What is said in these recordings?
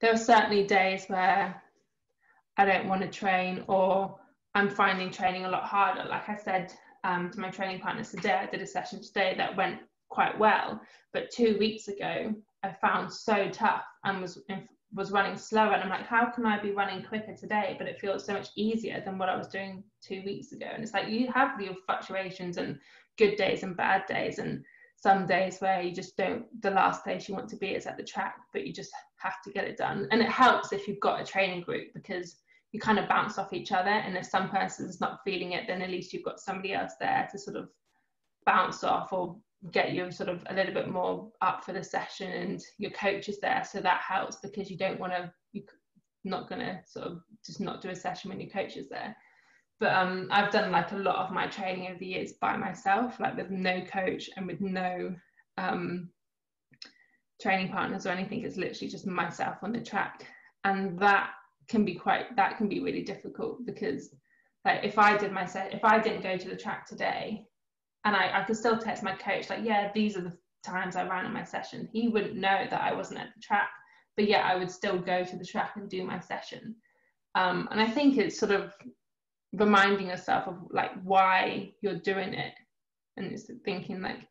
there are certainly days where I don't want to train or I'm finding training a lot harder. Like I said um, to my training partners today, I did a session today that went quite well, but two weeks ago I found so tough and was was running slower. And I'm like, how can I be running quicker today? But it feels so much easier than what I was doing two weeks ago. And it's like you have your fluctuations and good days and bad days, and some days where you just don't. The last place you want to be is at the track, but you just have to get it done. And it helps if you've got a training group because you kind of bounce off each other. And if some person's not feeling it, then at least you've got somebody else there to sort of bounce off or get you sort of a little bit more up for the session and your coach is there so that helps because you don't want to you're not going to sort of just not do a session when your coach is there but um, I've done like a lot of my training over the years by myself like with no coach and with no um, training partners or anything. It's literally just myself on the track. And that can be quite that can be really difficult because like if I did my set if I didn't go to the track today and I, I could still text my coach like yeah these are the times I ran in my session. He wouldn't know that I wasn't at the track but yeah I would still go to the track and do my session. Um, and I think it's sort of reminding yourself of like why you're doing it. And it's thinking like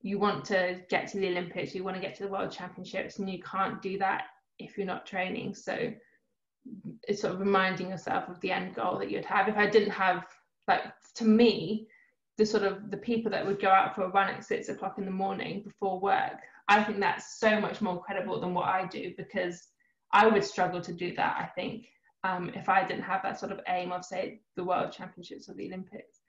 you want to get to the Olympics you want to get to the world championships and you can't do that if you're not training. So it's sort of reminding yourself of the end goal that you'd have. If I didn't have like to me the sort of the people that would go out for a run at six o'clock in the morning before work i think that's so much more credible than what i do because i would struggle to do that i think um, if i didn't have that sort of aim of say the world championships or the olympics